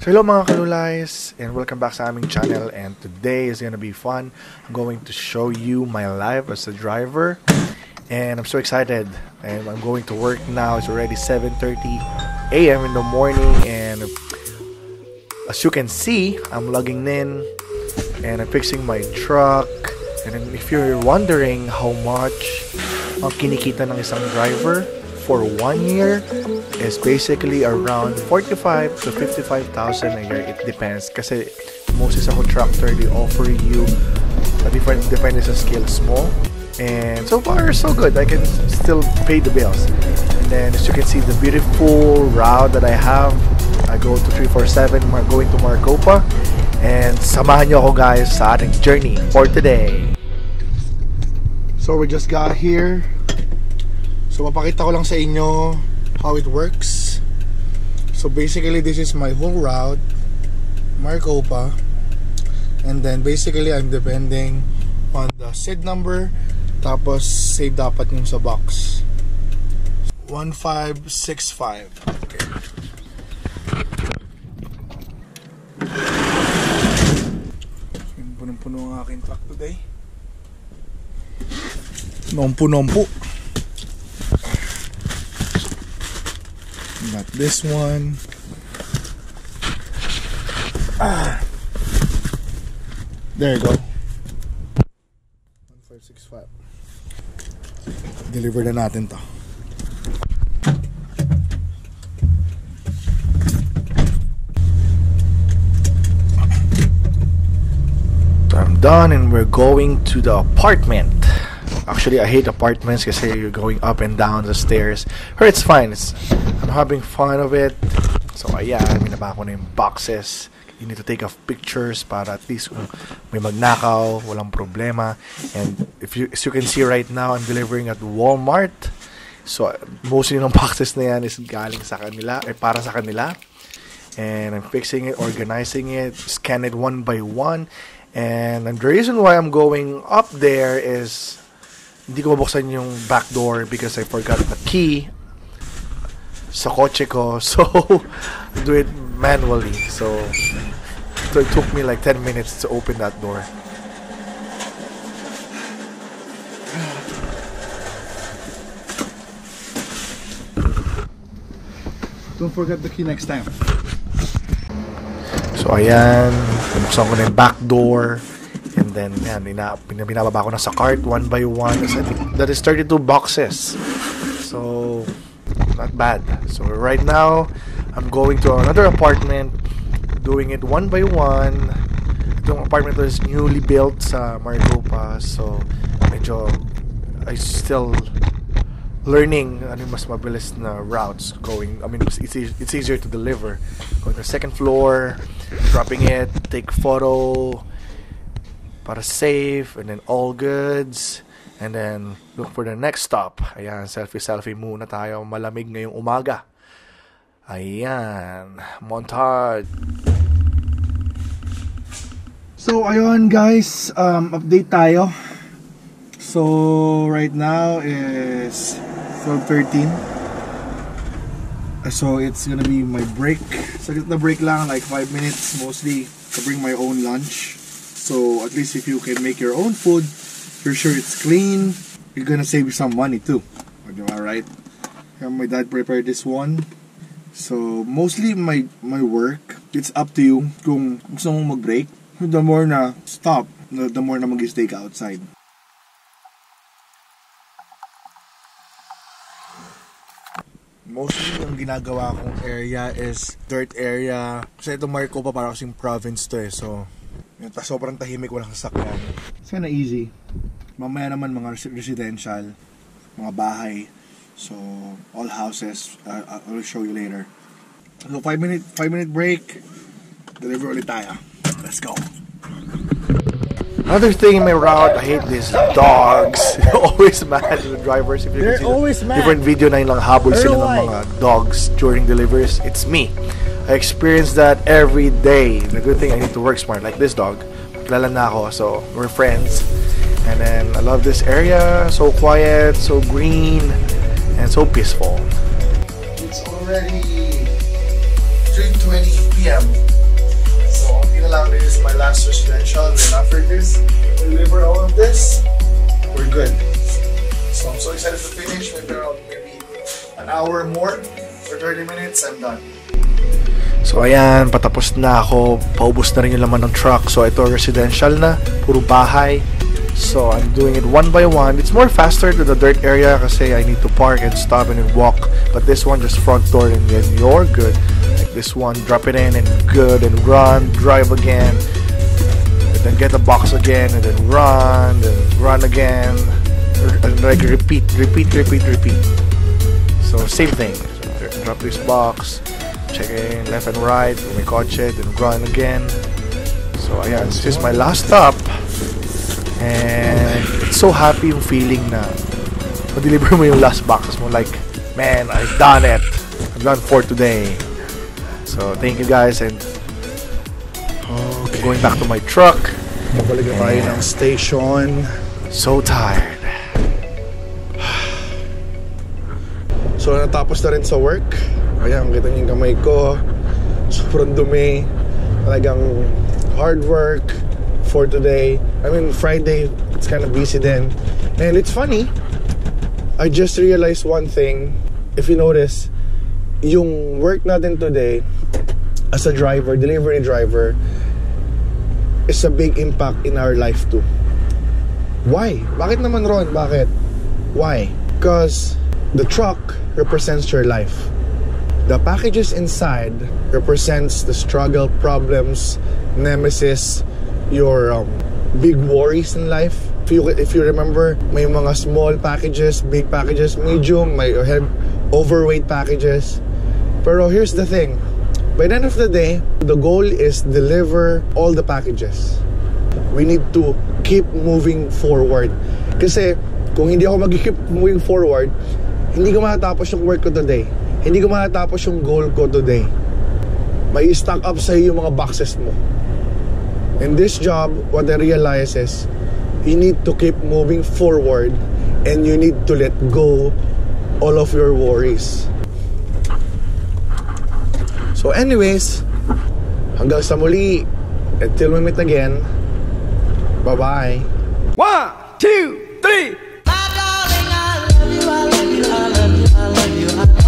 So hello mga kalulays and welcome back sa aming channel and today is gonna be fun. I'm going to show you my life as a driver and I'm so excited and I'm going to work now. It's already 7.30 a.m. in the morning and as you can see, I'm logging in and I'm fixing my truck and if you're wondering how much ang kinikita ng isang driver for one year is basically around 45 to 55,000 a year. It depends. Kasi most sa tractor, they offer you a different, depende sa skills mo. And so far, so good. I can still pay the bills. And then, as you can see, the beautiful route that I have, I go to 347, going to Maricopa. And samahan nyo ako guys sa ating journey for today. So we just got here. So papakita ko lang sa inyo how it works. So basically this is my whole route, Maricopa. And then basically I'm depending on the SID number tapos save dapat yung sa box. 1565. Okay. Punong-puno ang aking truck today. Nompu-nompu. Got this one. Ah. There you go. 1565. Deliver na natin to. I'm done and we're going to the apartment. Actually, I hate apartments kasi you're going up and down the stairs. But it's fine. It's, I'm having fun of it. So, ayan. Minaba ko na yung boxes. You need to take off pictures para at least kung may magnakaw, walang problema. And if you, as you can see right now, I'm delivering at Walmart. So, mostly ng boxes na yan is galing sa kanila, eh, para sa kanila. And I'm fixing it, organizing it, scan it one by one. And the reason why I'm going up there is hindi ko mabuksan yung back door because I forgot the key sa kotse ko. So, do it manually. So, so, it took me like 10 minutes to open that door. Don't forget the key next time. So, ayan. Buksan ko na yung back door. Then, yan, ina, binababa ko na sa cart one by one. Kasi that is 32 boxes. So, not bad. So, right now, I'm going to another apartment, doing it one by one. Itong apartment is newly built sa Maricopa. So, medyo, I still learning ano yung mas mabilis na routes going I mean it's, e- it's easier to deliver going to second floor dropping it take photo para save and then all goods and then look for the next stop ayan selfie selfie muna tayo malamig ngayong umaga ayan montage So, ayun guys, um, update tayo. So, right now is 12.13. So, it's gonna be my break. Saglit na break lang, like 5 minutes mostly to bring my own lunch. So, at least if you can make your own food, you're sure it's clean, you're gonna save some money too. Diba, right? My dad prepared this one. So, mostly my my work, it's up to you kung gusto mong mag-break. The more na stop, the more na mag-stay ka outside. Mostly yung ginagawa kong area is dirt area. Kasi ito Maricopa para kasing province to eh. So, yung ta- sobrang tahimik walang sasakyan. It's kinda easy. Mamaya naman mga res- residential, mga bahay. So, all houses. Uh, I will show you later. So, 5 minute, 5 minute break. Deliver ulit tayo. Let's go. Another thing in my route, I hate these dogs. They're always mad at the drivers. If you They're can see the always mad. Different video na yung lang habol sila ng mga dogs during deliveries. It's me. I experience that every day. The good thing, I need to work smart. Like this dog. Kilala na ako, so we're friends. And then, I love this area. So quiet, so green, and so peaceful. It's already 3.20 p.m. So, okay na is my last residential. Then after this, deliver all of this, we're good. So, I'm so excited to finish. Maybe around maybe an hour more or 30 minutes, I'm done. So ayan, patapos na ako. Paubos na rin yung laman ng truck. So ito residential na, puro bahay. So I'm doing it one by one. It's more faster to the dirt area kasi I need to park and stop and walk. But this one just front door and then you're good. Like this one, drop it in and good and run, drive again. And then get the box again and then run, then run again. And like repeat, repeat, repeat, repeat. So same thing. So, drop this box, check in left and right, may it then run again. So ayan, this is my last stop. And it's so happy yung feeling na ma-deliver mo yung last boxes mo like, man, I've done it. I've done for today. So thank you guys and Okay. going back to my truck. Mabalik na tayo ng station. So tired. So natapos na rin sa work. Ayan, kita niyo yung kamay ko. Sobrang dumi. Talagang hard work for today. I mean, Friday, it's kind of busy then. And it's funny. I just realized one thing. If you notice, yung work natin today as a driver, delivery driver, is a big impact in our life too. Why? Bakit naman Ron? Bakit? Why? Because the truck represents your life. The packages inside represents the struggle, problems, nemesis, your um, big worries in life. If you, if you remember, may mga small packages, big packages, medium, may overweight packages. Pero here's the thing. By the end of the day, the goal is deliver all the packages. We need to keep moving forward. Kasi kung hindi ako mag-keep moving forward, hindi ko matatapos yung work ko today hindi ko matatapos yung goal ko today. May stack up sa iyo yung mga boxes mo. In this job, what I realize is, you need to keep moving forward and you need to let go all of your worries. So anyways, hanggang sa muli, until we meet again, bye-bye. One, two, three! My darling, I love you, I love you, I love you, I love you. I love you.